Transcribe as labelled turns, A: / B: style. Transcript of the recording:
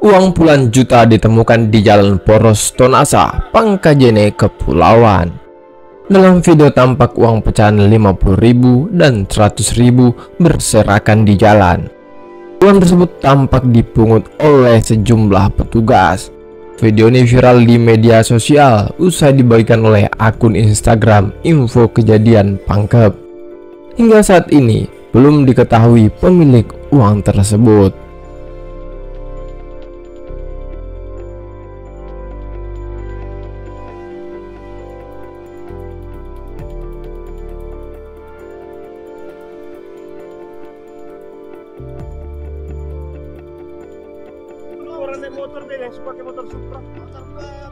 A: Uang puluhan juta ditemukan di Jalan Poros Tonasa, Pangkajene, Kepulauan. Dalam video tampak uang pecahan 50.000 dan 100.000 berserakan di jalan. Uang tersebut tampak dipungut oleh sejumlah petugas. Video ini viral di media sosial usai dibagikan oleh akun Instagram info kejadian Pangkep. Hingga saat ini belum diketahui pemilik uang tersebut.
B: Orang naik motor deh yang pakai motor Supra. Motor Supra